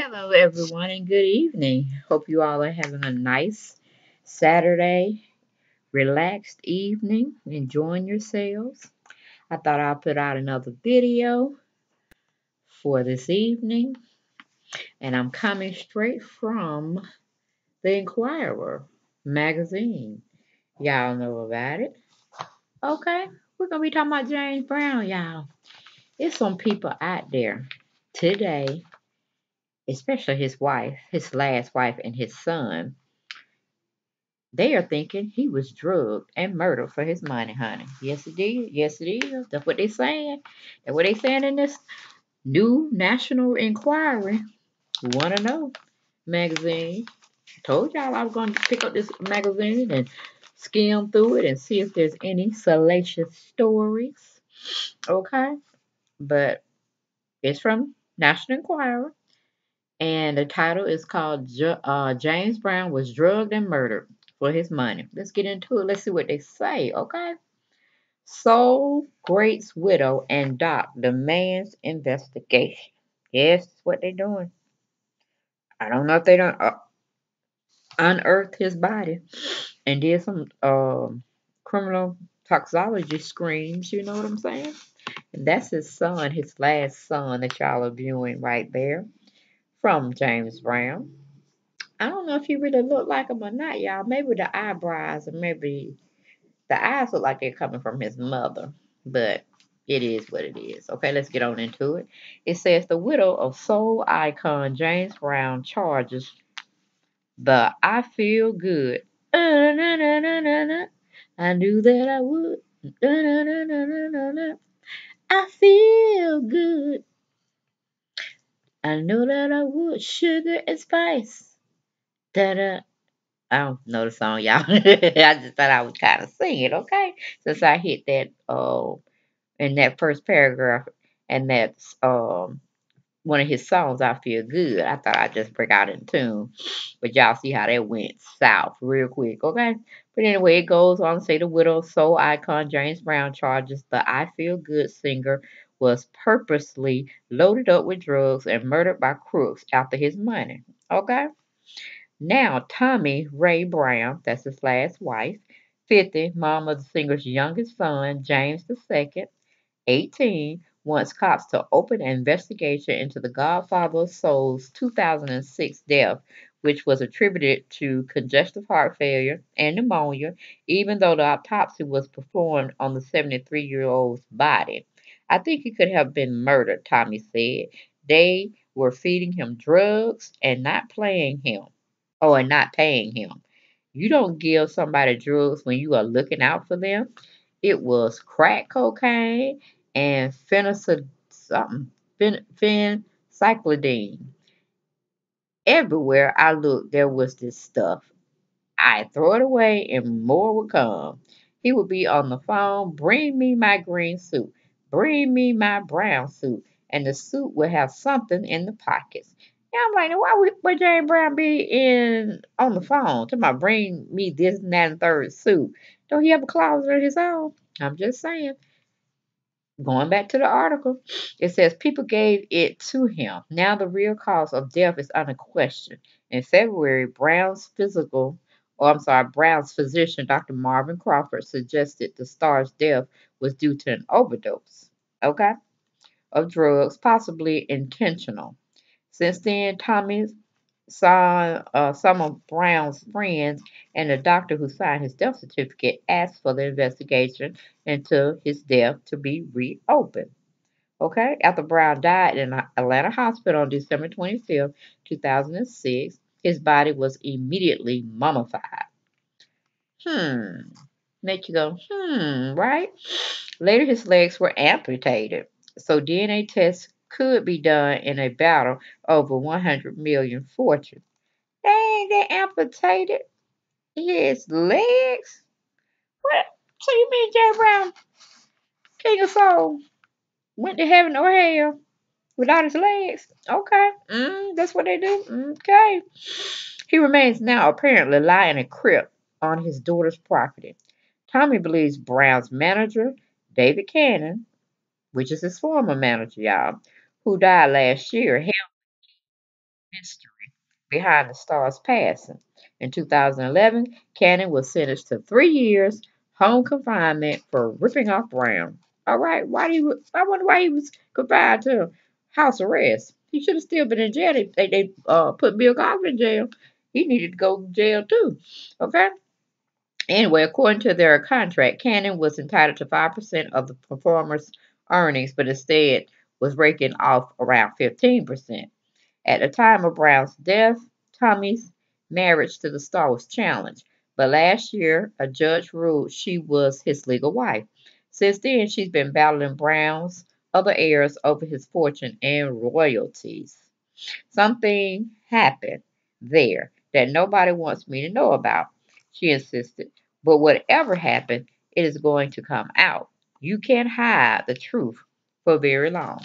Hello, everyone, and good evening. Hope you all are having a nice Saturday, relaxed evening, enjoying yourselves. I thought I'd put out another video for this evening, and I'm coming straight from the Enquirer magazine. Y'all know about it. Okay, we're going to be talking about James Brown, y'all. It's some people out there today especially his wife, his last wife, and his son, they are thinking he was drugged and murdered for his money, honey. Yes, it did. Yes, it is. That's what they're saying. That's what they're saying in this new National Inquiry. Want to oh know magazine. I Told y'all I was going to pick up this magazine and skim through it and see if there's any salacious stories. Okay? But it's from National Enquirer and the title is called uh, James Brown was drugged and murdered for his money. Let's get into it. Let's see what they say, okay? Soul Great's widow and Doc demands investigation. Yes, what they're doing. I don't know if they don't uh, unearth his body and did some um, criminal toxology screens. You know what I'm saying? And that's his son, his last son that y'all are viewing right there from James Brown. I don't know if he really looked like him or not, y'all. Maybe the eyebrows and maybe the eyes look like they're coming from his mother. But it is what it is. Okay, let's get on into it. It says the widow of soul icon James Brown charges the I feel good. I knew that I would. I feel good. I know that I would. Sugar and spice. Da da. I don't know the song, y'all. I just thought I would kind of sing it, okay? Since I hit that uh, in that first paragraph, and that's um one of his songs, I Feel Good. I thought I'd just break out in tune. But y'all see how that went south real quick, okay? But anyway, it goes on to say the widow soul icon James Brown charges the I Feel Good singer was purposely loaded up with drugs and murdered by crooks after his money. Okay? Now, Tomi Rae Brown, that's his last wife, 50, mom of the singer's youngest son, James II, 18, wants cops to open an investigation into the Godfather of Soul's 2006 death, which was attributed to congestive heart failure and pneumonia, even though the autopsy was performed on the 73 year old's body. I think he could have been murdered, Tomi said. They were feeding him drugs and not playing him. Oh, and not paying him. You don't give somebody drugs when you are looking out for them. It was crack cocaine and phenicid something, phencyclidine. Everywhere I looked, there was this stuff. I throw it away and more would come. He would be on the phone, bring me my green suit. Bring me my brown suit. And the suit will have something in the pockets. Yeah, I'm like, why would, would James Brown be in on the phone? To my bring me this and that and third suit. Don't he have a closet of his own? I'm just saying. Going back to the article, it says people gave it to him. Now the real cause of death is under question. In February, Brown's physical or I'm sorry, Brown's physician, Dr. Marvin Crawford, suggested the star's death was due to an overdose, okay, of drugs, possibly intentional. Since then, Tomi saw uh, some of Brown's friends and the doctor who signed his death certificate asked for the investigation into his death to be reopened. Okay, after Brown died in Atlanta hospital on December 25, 2006, his body was immediately mummified. Hmm. Make you go, hmm, right? Later, his legs were amputated, so DNA tests could be done in a battle over 100 million fortune. Dang, they amputated his legs? What? So you mean Jack Brown, King of Soul, went to heaven or hell without his legs? Okay, mm, that's what they do. Okay. He remains now apparently lying in a crypt on his daughter's property. Tomi believes Brown's manager, David Cannon, which is his former manager, y'all, who died last year, held history behind the stars passing. In 2011, Cannon was sentenced to three years home confinement for ripping off Brown. All right, why do you? I wonder why he was confined to house arrest. He should have still been in jail. They they, they uh, put Bill Cosby in jail. He needed to go to jail too. Okay. Anyway, according to their contract, Cannon was entitled to 5% of the performer's earnings, but instead was raking off around 15%. At the time of Brown's death, Tomi's marriage to the star was challenged, but last year a judge ruled she was his legal wife. Since then, she's been battling Brown's other heirs over his fortune and royalties. Something happened there that nobody wants me to know about, she insisted. But whatever happened, it is going to come out. You can't hide the truth for very long.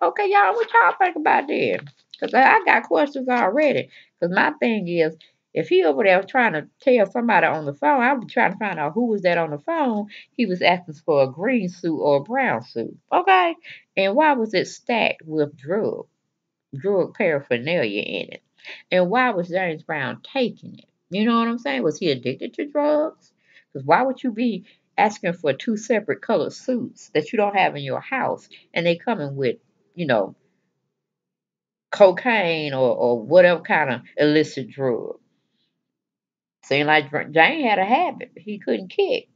Okay, y'all, what y'all think about that? Because I got questions already. Because my thing is, if he over there trying to tell somebody on the phone, I'll be trying to find out who was that on the phone. He was asking for a green suit or a brown suit. Okay? And why was it stacked with drug, drug paraphernalia in it? And why was James Brown taking it? You know what I'm saying? Was he addicted to drugs? Because why would you be asking for two separate colored suits that you don't have in your house and they coming with, you know, cocaine or, or whatever kind of illicit drug? Seemed like Jane had a habit he couldn't kick.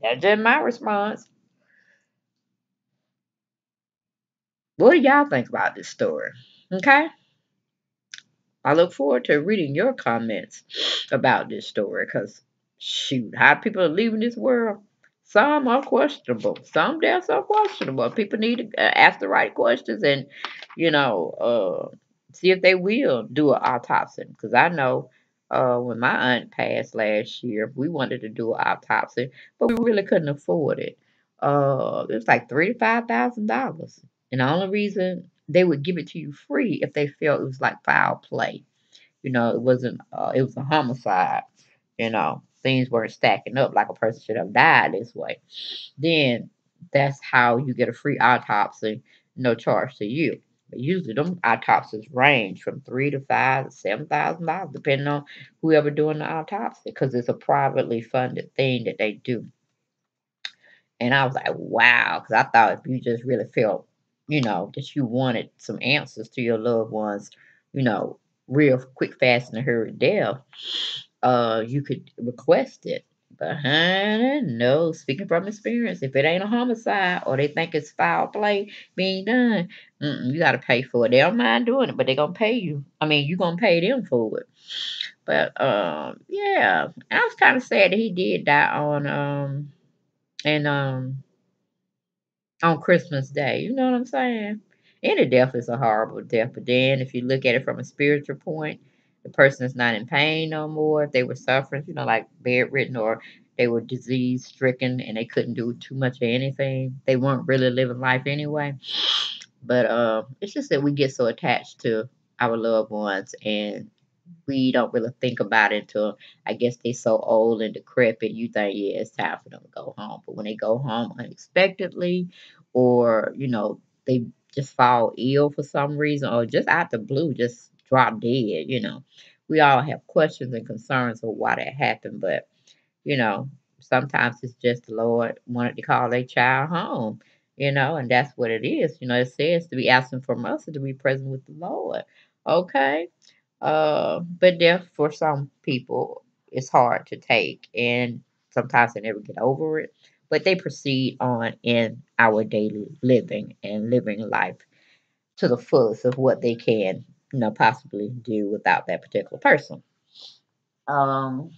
That's just my response. What do y'all think about this story? Okay? I look forward to reading your comments about this story because, shoot, how people are leaving this world. Some are questionable. Some deaths are questionable. People need to uh, ask the right questions and, you know, uh, see if they will do an autopsy. Because I know uh, when my aunt passed last year, we wanted to do an autopsy, but we really couldn't afford it. Uh, it was like three to five thousand dollars, and the only reason they would give it to you free if they felt it was like foul play. You know, it wasn't. Uh, it was a homicide. You know, things weren't stacking up like a person should have died this way. Then that's how you get a free autopsy, no charge to you. But usually, them autopsies range from three to five to seven thousand dollars, depending on whoever doing the autopsy, because it's a privately funded thing that they do. And I was like, wow, because I thought if you just really felt, you know, that you wanted some answers to your loved ones, you know, real quick, fast, and hurry death, uh, you could request it. But honey, no, speaking from experience, if it ain't a homicide or they think it's foul play being done, you got to pay for it. They don't mind doing it, but they're going to pay you. I mean, you're going to pay them for it. But um, yeah, I was kind of sad that he did die on um and um on Christmas Day. You know what I'm saying? Any death is a horrible death, but then if you look at it from a spiritual point, the person is not in pain no more. If they were suffering, you know, like bedridden or they were disease stricken and they couldn't do too much of anything. They weren't really living life anyway. But uh, it's just that we get so attached to our loved ones and we don't really think about it until I guess they're so old and decrepit. You think, yeah, it's time for them to go home. But when they go home unexpectedly, or you know, they just fall ill for some reason, or just out the blue, just drop dead. You know, we all have questions and concerns of why that happened, but you know, sometimes it's just the Lord wanted to call their child home. You know, and that's what it is. You know, it says to be absent from us and to be present with the Lord. Okay. Uh, but death for some people is hard to take, and sometimes they never get over it. But they proceed on in our daily living and living life to the fullest of what they can, you know, possibly do without that particular person. Um,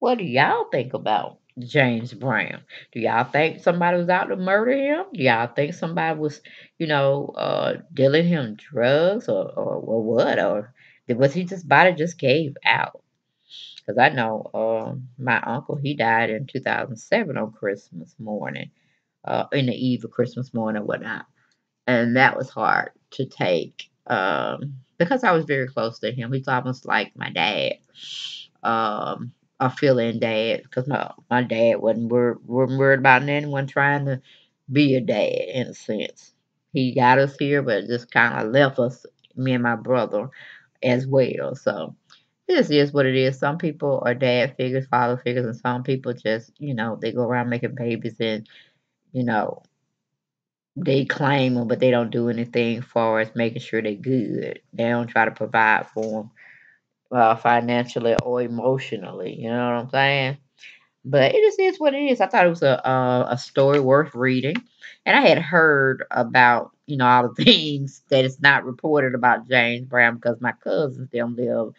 what do y'all think about James Brown? Do y'all think somebody was out to murder him? Do y'all think somebody was, you know, uh, dealing him drugs or, or, or what? Or was he just body just gave out? Because I know uh, my uncle, he died in 2007 on Christmas morning, uh, in the eve of Christmas morning, whatnot. And that was hard to take um, because I was very close to him. He's almost like my dad. Um, a feeling dad because my, my dad wasn't, wor- wasn't worried about anyone trying to be a dad in a sense. he got us here, but just kind of left us, me and my brother, as well. So this is what it is. Some people are dad figures, father figures, and some people just, you know, they go around making babies and, you know, they claim them, but they don't do anything for us, making sure they're good. They don't try to provide for them uh, financially or emotionally. You know what I'm saying? But it just is what it is. I thought it was a uh, a story worth reading, and I had heard about you know all the things that is not reported about James Brown because my cousins them live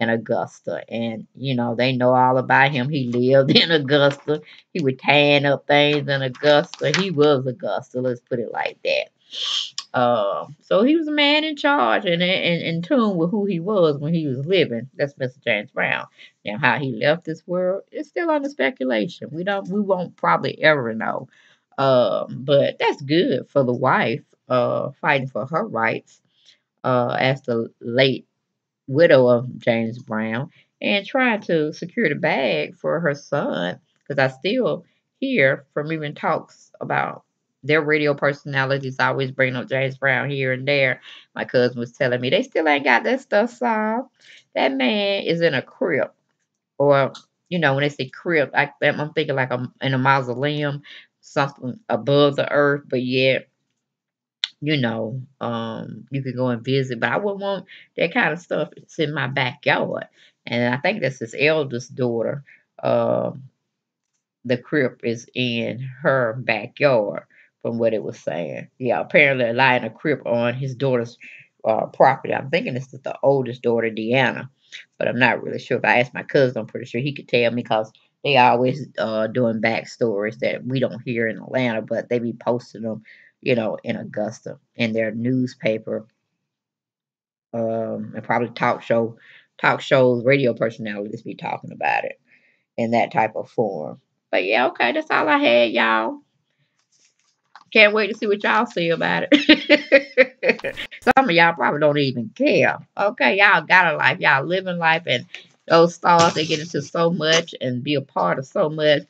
in Augusta, and you know they know all about him. He lived in Augusta. He would tan up things in Augusta. He was Augusta. Let's put it like that. Uh, so he was a man in charge and in, tune with who he was when he was living. That's Mr. James Brown. Now, how he left this world is still under speculation. We don't, we won't probably ever know. Um, but that's good for the wife, uh, fighting for her rights, uh, as the late widow of James Brown, and trying to secure the bag for her son. Because I still hear from even talks about their radio personalities always bring up James Brown here and there. My cousin was telling me they still ain't got that stuff solved. That man is in a crypt, or you know, when they say crypt, I, I'm thinking like a, in a mausoleum, something above the earth, but yet, you know, um, you could go and visit. But I wouldn't want that kind of stuff. It's in my backyard, and I think that's his eldest daughter. Um, the crypt is in her backyard from what it was saying. Yeah, apparently lying a crib on his daughter's uh, property. I'm thinking this is the oldest daughter, Deanna, but I'm not really sure. If I asked my cousin, I'm pretty sure he could tell me because they always uh, doing backstories that we don't hear in Atlanta, but they be posting them, you know, in Augusta in their newspaper, um, and probably talk show, talk shows, radio personalities be talking about it in that type of form. But yeah, okay, that's all I had, y'all. Can't wait to see what y'all say about it. Some of y'all probably don't even care. Okay, y'all got a life. Y'all living life and those stars, they get into so much and be a part of so much.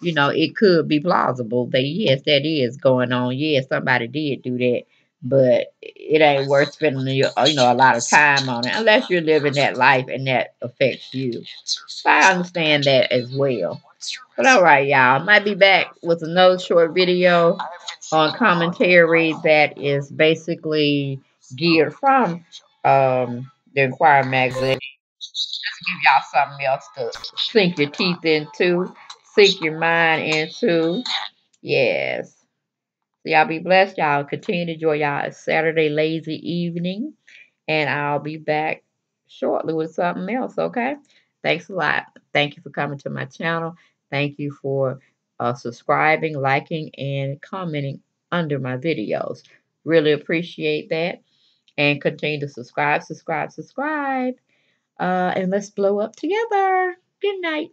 You know, it could be plausible that, yes, that is going on. Yes, somebody did do that. But it ain't worth spending, you know, a lot of time on it unless you're living that life and that affects you. So I understand that as well. But all right, y'all. Might be back with another short video on commentary that is basically geared from um, the Enquirer magazine. Just give y'all something else to sink your teeth into, sink your mind into. Yes. So y'all be blessed. Y'all continue to enjoy y'all Saturday lazy evening. And I'll be back shortly with something else, okay? Thanks a lot. Thank you for coming to my channel. Thank you for uh, subscribing, liking, and commenting under my videos. Really appreciate that. And continue to subscribe, subscribe, subscribe. Uh, and let's blow up together. Good night.